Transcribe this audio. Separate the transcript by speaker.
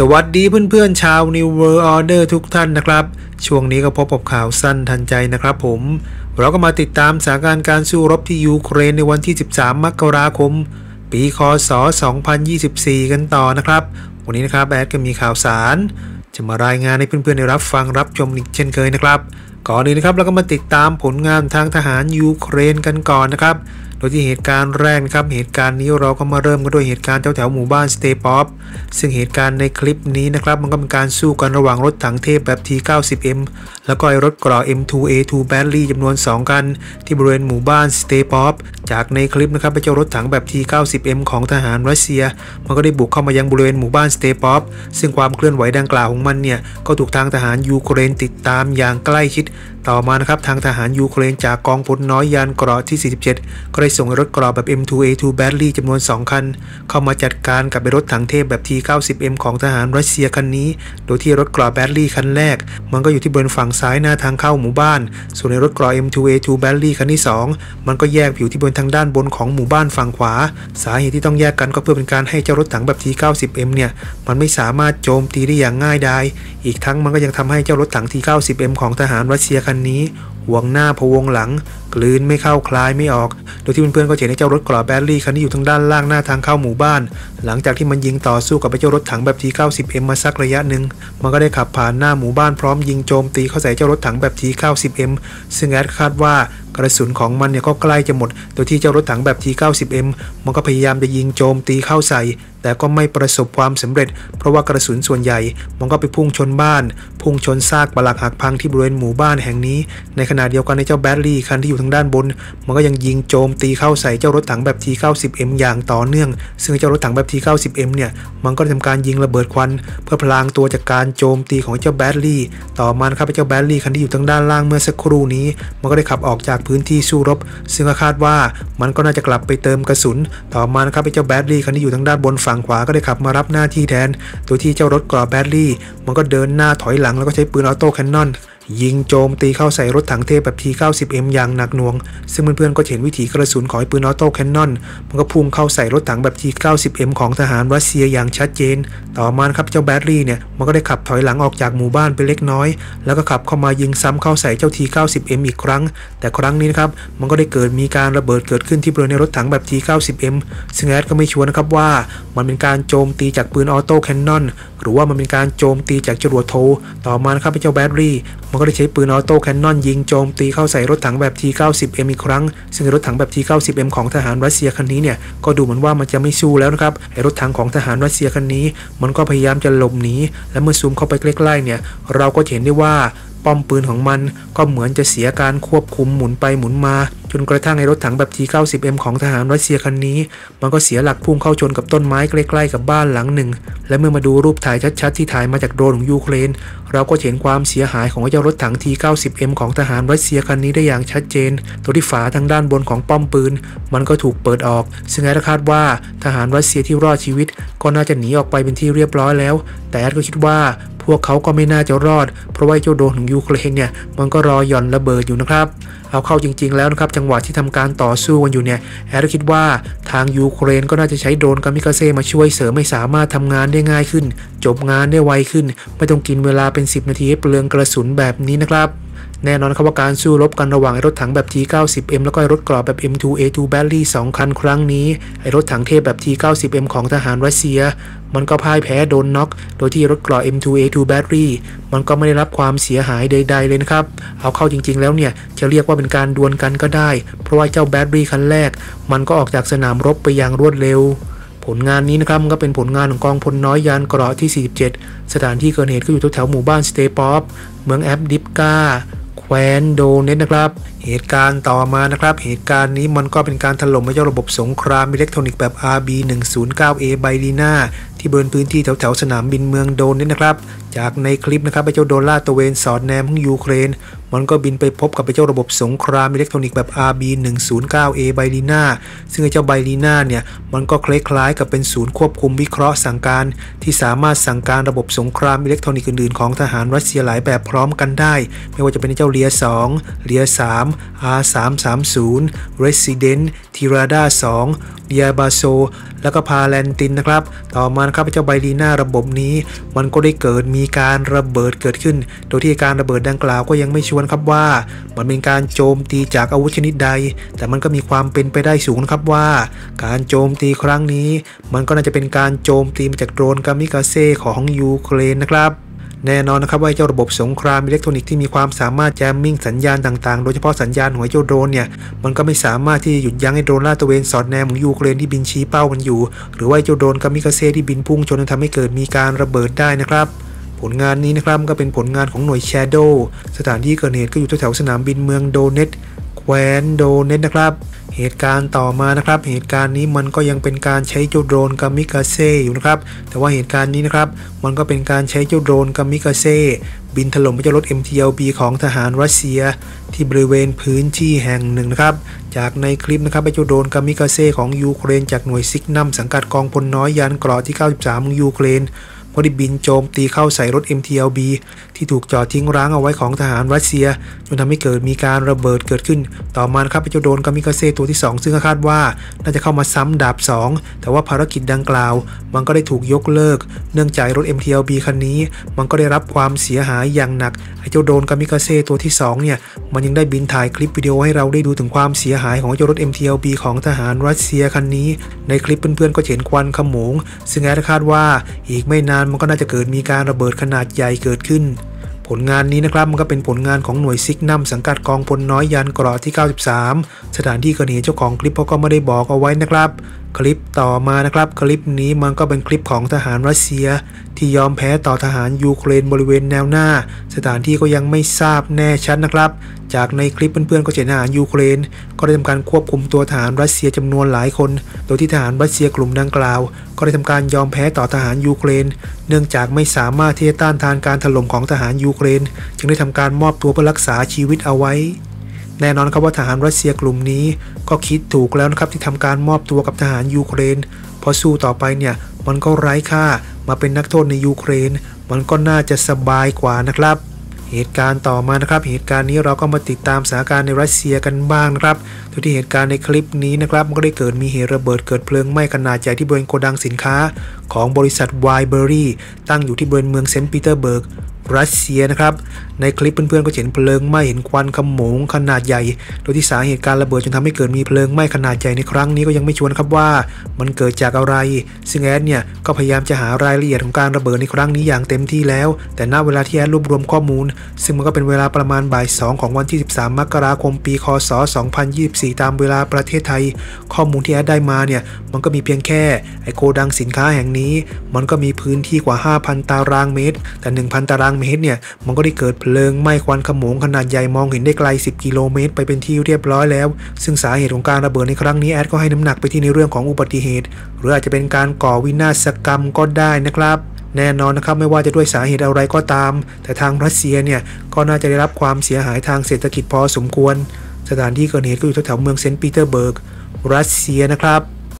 Speaker 1: สวัสดีเพื่อนๆชาว New World Order ทุกท่านนะครับ ช่วงนี้ก็พบกับข่าวสั้นทันใจนะครับผม เราก็มาติดตามสถานการณ์การสู้รบที่ยูเครนในวันที่ 13 มกราคม ปีคศ 2024 กันต่อนะครับ วันนี้นะครับแอดก็มีข่าวสาร จะมารายงานให้เพื่อนๆได้รับฟังรับชมอีกเช่นเคยนะครับ ก่อนอื่นนะครับเราก็มาติดตามผลงานทางทหารยูเครนกันก่อนนะครับ โดยที่เหตุการณ์แรกครับเหตุการณ์นี้เราก็มาเริ่มกันด้วยเหตุการณ์แถวแถวหมู่บ้านสเตปอฟซึ่งเหตุการณ์ในคลิปนี้นะครับมันก็เป็นการสู้กันระหว่างรถถังเทพแบบ T90M แล้วก็ไอ้รถเกราะ M2A2 Bradley จำนวน2คัน ที่บริเวณหมู่บ้านสเตปอฟจากในคลิปนะครับไอ้เจ้ารถถังแบบ T90M ของทหารรัสเซีย มันก็ได้บุกเข้ามายังบริเวณหมู่บ้านสเตปอฟซึ่งความเคลื่อนไหวดังกล่าวของมันเนี่ยก็ถูกทางทหารยูเครนติดตามอย่างใกล้ชิด ต่อมานะครับทางทหารยูเครนจากกองพลน้อยยานเกราะที่ 47 ก็ได้ส่งรถเกราะแบบ M2A2 Bradley จำนวน 2 คัน เข้ามาจัดการกับรถถังเทพแบบ T90M ของทหารรัสเซียคันนี้ โดยที่รถเกราะแบตเตอรี่คันแรก มันก็อยู่ที่บริเวณฝั่งซ้ายหน้าทางเข้าหมู่บ้าน ส่วนในรถเกราะ M2A2 แบตเตอรี่คันที่ 2 มันก็แยกอยู่ที่บริเวณทางด้านบนของหมู่บ้านฝั่งขวา สาเหตุที่ต้องแยกกันก็เพื่อเป็นการให้เจ้ารถถังแบบ T90M เนี่ยมันไม่สามารถโจมตีได้อย่างง่ายดายอีกทั้งมันก็ยังทำให้เจ้ารถถัง T90M ของทหารรัสเซียคันนี้ห่วงหน้าพวงหลัง กลืนไม่เข้าคลายไม่ออก โดยที่เพื่อนๆก็เห็นในเจ้ารถกรอบแบตลี่คันนี้อยู่ทางด้านล่างหน้าทางเข้าหมู่บ้าน หลังจากที่มันยิงต่อสู้กับไอ้เจ้ารถถังแบบ T90M มาสักระยะหนึ่ง มันก็ได้ขับผ่านหน้าหมู่บ้านพร้อมยิงโจมตีเข้าใส่เจ้ารถถังแบบ T90M ซึ่งแอดคาดว่า กระสุนของมันเนี่ยก็ใกล้จะหมด โดยที่เจ้ารถถังแบบ T90M มันก็พยายามจะยิงโจมตีเข้าใส่ แต่ก็ไม่ประสบความสำเร็จ เพราะว่ากระสุนส่วนใหญ่ มันก็ไปพุ่งชนบ้าน พุ่งชนซากปลักหักพังที่บริเวณหมู่บ้านแห่งนี้ ในขณะเดียวกันไอ้เจ้า Bradley คันที่อยู่ทางด้านบน มันก็ยังยิงโจมตีเข้าใส่เจ้ารถถังแบบ T90M อย่างต่อเนื่อง ซึ่งเจ้ารถถังแบบ T90M เนี่ย มันก็ทำการยิงระเบิดควัน เพื่อพลางตัวจากการโจมตีของเจ้า Bradley ต่อมานะครับเจ้า Bradley คันที่อยู่ทางด้านล่างเมื่อสักครู่นี้ มันก็ได้ขับออกจากพื้นที่สู้รบ ซึ่งก็คาดว่ามันก็น่าจะกลับไปเติมกระสุน ต่อมานะครับเจ้า Bradley คันที่อยู่ทางด้านบนฝั่งขวาก็ได้ขับมารับหน้าที่แทน โดยที่เจ้ารถเกราะ Bradley มันก็เดินหน้าถอยหลังแล้วก็ใช้ปืน autocannon ยิงโจมตีเข้าใส่รถถังเทพแบบ T90M อย่างหนักหน่วง ซึ่งเพื่อนๆก็เห็นวิถีกระสุนของปืน autocannon มันก็พุ่งเข้าใส่รถถังแบบ T90M ของทหารรัสเซียอย่างชัดเจน ต่อมาครับเจ้า Bradley เนี่ยมันก็ได้ขับถอยหลังออกจากหมู่บ้านไปเล็กน้อย แล้วก็ขับเข้ามายิงซ้ำเข้าใส่เจ้า T90M อีกครั้ง แต่ครั้งนี้นะครับมันก็ได้เกิดมีการระเบิดเกิดขึ้นที่บริเวณรถถังแบบ T90M ซึ่งแอดก็ไม่ชัวร์นะครับว่า มันเป็นการโจมตีจากปืนออโต้แคนนอนหรือว่ามันเป็นการโจมตีจากจรวดโท ต่อมาครับเจ้าแบตรี่มันก็ได้ใช้ปืนออโต้แคนนอนยิงโจมตีเข้าใส่รถถังแบบ T90M อีกครั้ง ซึ่งรถถังแบบ T90M ของทหารรัสเซียคันนี้เนี่ยก็ดูเหมือนว่ามันจะไม่สู้แล้วนะครับไอรถถังของทหารรัสเซียคันนี้ มันก็พยายามจะหลบหนีและเมื่อซูมเข้าไปใกล้ๆเนี่ยเราก็เห็นได้ว่า ป้อมปืนของมันก็เหมือนจะเสียการควบคุมหมุนไปหมุนมา จนกระทั่งในรถถังแบบ T90M ของทหารรัสเซียคันนี้ มันก็เสียหลักพุ่งเข้าชนกับต้นไม้ใกล้ๆกับบ้านหลังหนึ่ง และเมื่อมาดูรูปถ่ายชัดๆที่ถ่ายมาจากโดรนของยูเครน เราก็เห็นความเสียหายของเจ้ารถถัง T90M ของทหารรัสเซียคันนี้ได้อย่างชัดเจน ตัวที่ฝาทางด้านบนของป้อมปืน มันก็ถูกเปิดออก ซึ่งแอดคาดว่าทหารรัสเซียที่รอดชีวิต ก็น่าจะหนีออกไปเป็นที่เรียบร้อยแล้ว แต่แอดก็คิดว่า วกเขาก็ไม่น่าจะรอด เพราะว่าเจ้าโดรนของยูเครนเนี่ยมันก็รอหย่อนระเบิดอยู่นะครับ เอาเข้าจริง ๆ แล้วนะครับจังหวะที่ทำการต่อสู้กันอยู่เนี่ยแอดคิดว่าทางยูเครนก็น่าจะใช้โดรนกามิกาเซ่มาช่วยเสริมให้สามารถทำงานได้ง่ายขึ้น จบงานได้ไวขึ้น ไม่ต้องกินเวลาเป็น 10 นาทีให้เปลืองกระสุนแบบนี้นะครับ แน่นอนครับว่าการสู้รบกันระหว่างรถถังแบบ T90M แล้วก็รถเกราะแบบ M2A2 Bradley 2 คันครั้งนี้ ไอ้รถถังเทพแบบ T90M ของทหารรัสเซีย มันก็พ่ายแพ้โดนน็อก โดยที่รถเกราะ M2A2 Bradley มันก็ไม่ได้รับความเสียหายใด ๆ เลยนะครับ เอาเข้าจริงๆแล้วเนี่ย จะเรียกว่าเป็นการดวลกันก็ได้ เพราะว่าเจ้า Bradley คันแรก มันก็ออกจากสนามรบไปอย่างรวดเร็วผลงานนี้นะครับมันก็เป็นผลงานของกองพลน้อยยานเกราะที่ 47 สถานที่เกิดเหตุก็อยู่แถวๆหมู่บ้านสเตปอฟเมืองแอฟดิฟกา แคว้นโดเนตสก์นะครับ เหตุการณ์ต่อมานะครับ เหตุการณ์นี้มันก็เป็นการถล่มไอ้เจ้าระบบสงครามอิเล็กทรอนิกส์แบบ RB109A ไบลีนาที่บริเวณพื้นที่แถวๆสนามบินเมืองโดเนตสก์นะครับ จากในคลิปนะครับไอ้เจ้าโดรนลาดตระเวนสอดแนมของยูเครน มันก็บินไปพบกับไอ้เจ้าระบบสงครามอิเล็กทรอนิกส์แบบ RB109A ไบลีนาซึ่งไอ้เจ้าไบลีนาเนี่ย มันก็คล้ายๆกับเป็นศูนย์ควบคุมวิเคราะห์สั่งการ ที่สามารถสั่งการระบบสงครามอิเล็กทรอนิกส์อื่นๆของทหารรัสเซียหลายแบบพร้อมกันได้ ไม่ว่าจะเป็นไอ้เจ้า Leer 2 Leer 3 R330 Resident Tirada 2 d i a b a s o แล้วก็ Palantin นะครับ ต่อมานะครับเจ้าไบลีนาระบบนี้ มันก็ได้เกิดมีการระเบิดเกิดขึ้น โดยที่การระเบิดดังกล่าวก็ยังไม่ชัวร์ครับว่า มันเป็นการโจมตีจากอาวุธชนิดใด แต่มันก็มีความเป็นไปได้สูงนะครับว่า การโจมตีครั้งนี้ มันก็น่าจะเป็นการโจมตีมาจากโดรนกามิกาเซ่ของยูเครนนะครับ แน่นอนนะครับว่าเจ้าระบบสงครามอิเล็กทรอนิกส์ที่มีความสามารถ jamming สัญญาณต่างๆ โดยเฉพาะสัญญาณหัวเจ้าโดรนเนี่ยมันก็ไม่สามารถที่จะหยุดยั้งให้โดรนลาดตระเวนสอดแนมของยูเครนที่บินชี้เป้ามันอยู่ หรือว่าเจ้าโดรนกามิกาเซ่ที่บินพุ่งชนทำให้เกิดมีการระเบิดได้นะครับผลงานนี้นะครับก็เป็นผลงานของหน่วย Shadow สถานที่เกิดเหตุก็อยู่แถวสนามบินเมืองโดเนตสก์ แวนโดเนตสก์นะครับ เหตุการณ์ต่อมานะครับ เหตุการณ์นี้มันก็ยังเป็นการใช้เจ้าโดรนกามิกาเซ่อยู่นะครับ แต่ว่าเหตุการณ์นี้นะครับ มันก็เป็นการใช้เจ้าโดรนกามิกาเซ่บินถล่มไปเจ้ารถ MTLB ของทหารรัสเซีย ที่บริเวณพื้นที่แห่งหนึ่งนะครับ จากในคลิปนะครับไอ้เจ้าโดรนกามิกาเซ่ของยูเครน จากหน่วยซิกนัมสังกัดกองพลน้อยยานเกราะที่ 93ของยูเครน ก็ได้บินโจมตีเข้าใส่รถ MTLB ที่ถูกจอดทิ้งร้างเอาไว้ของทหารรัสเซีย จนทำให้เกิดมีการระเบิดเกิดขึ้น ต่อมาครับเจ้าโดรนกามิกาเซ่ตัวที่ 2 ซึ่งคาดว่าน่าจะเข้ามาซ้ำดาบ 2 แต่ว่าภารกิจดังกล่าว มันก็ได้ถูกยกเลิก เนื่องจากรถ MTLB คันนี้ มันก็ได้รับความเสียหายอย่างหนักไอ้เจ้าโดนกามิกาเซ่ตัวที่2เนี่ยมันยังได้บินถ่ายคลิปวิดีโอให้เราได้ดูถึงความเสียหายของเจ้ารถ MTLB ของทหารรัสเซียคันนี้ ในคลิปเพื่อนๆก็เห็นควันขโมง ซึ่งแอดคาดว่าอีกไม่นานมันก็น่าจะเกิดมีการระเบิดขนาดใหญ่เกิดขึ้น ผลงานนี้นะครับมันก็เป็นผลงานของหน่วยซิกนัมสังกัดกองพลน้อยยันกรอที่ 93 สถานที่เกิดเหตุเจ้าของคลิปเขาก็ไม่ได้บอกเอาไว้นะครับ คลิปต่อมานะครับ คลิปนี้มันก็เป็นคลิปของทหารรัสเซีย ที่ยอมแพ้ต่อทหารยูเครนบริเวณแนวหน้า สถานที่ก็ยังไม่ทราบแน่ชัดนะครับ จากในคลิปเพื่อนๆก็เห็นทหารยูเครน ก็ได้ทำการควบคุมตัวทหารรัสเซียจำนวนหลายคน โดยที่ทหารรัสเซียกลุ่มดังกล่าว ก็ได้ทำการยอมแพ้ต่อทหารยูเครน เนื่องจากไม่สามารถที่จะต้านทานการถล่มของทหารยูเครน จึงได้ทำการมอบตัวเพื่อรักษาชีวิตเอาไว้ แน่นอนครับว่าทหารรัสเซียกลุ่มนี้ ก็คิดถูกแล้วนะครับที่ทำการมอบตัวกับทหารยูเครนเพราะสู้ต่อไปเนี่ยมันก็ไร้ค่ามาเป็นนักโทษในยูเครน มันก็น่าจะสบายกว่านะครับ เหตุการณ์ต่อมานะครับ เหตุการณ์นี้เราก็มาติดตามสถานการณ์ในรัสเซียกันบ้างนะครับโดยที่เหตุการณ์ในคลิปนี้นะครับมันก็ได้เกิดมีเหตุระเบิดเกิดเพลิงไหม้ขนาดใหญ่ที่บริเวณโกดังสินค้า ของบริษัท Wildberries ตั้งอยู่ที่บริเวณเมืองเซนต์ปีเตอร์เบิร์กรัสเซียนะครับ ในคลิปเพื่อนๆก็เห็นเพลิงไหม้เห็นควันขโมงขนาดใหญ่ โดยที่สาเหตุการระเบิดจนทำให้เกิดมีเพลิงไหม้ขนาดใหญ่ในครั้งนี้ก็ยังไม่ชัวร์ครับว่า มันเกิดจากอะไร ซึ่งแอดเนี่ยก็พยายามจะหารายละเอียดของการระเบิดในครั้งนี้อย่างเต็มที่แล้ว แต่ณเวลาที่แอดรวบรวมข้อมูล ซึ่งมันก็เป็นเวลาประมาณบ่าย2ของวันที่ 13 มกราคมปีคศ 2024 ตามเวลาประเทศไทย ข้อมูลที่แอดได้มาเนี่ยมันก็มีเพียงแค่ไอโกดังสินค้าแห่งนี้ มันก็มีพื้นที่กว่า 5,000 ตารางเมตร แต่ 1,000 ตารางเมตรเนี่ยมันก็ได้เกิดเพลิงไหม้ควันขโมงขนาดใหญ่มองเห็นได้ไกล 10 กิโลเมตร ไปเป็นที่เรียบร้อยแล้ว ซึ่งสาเหตุของการระเบิดในครั้งนี้แอดก็ให้น้ำหนักไปที่ในเรื่องของอุบัติเหตุ หรืออาจจะเป็นการก่อวินาศกรรมก็ได้นะครับแน่นอนนะครับไม่ว่าจะด้วยสาเหตุอะไรก็ตาม แต่ทางรัสเซียเนี่ยก็น่าจะได้รับความเสียหายทางเศรษฐกิจพอสมควร สถานที่เกิดเหตุก็อยู่แถวเมืองเซนต์ปีเตอร์เบิร์ก รัสเซียนะครับ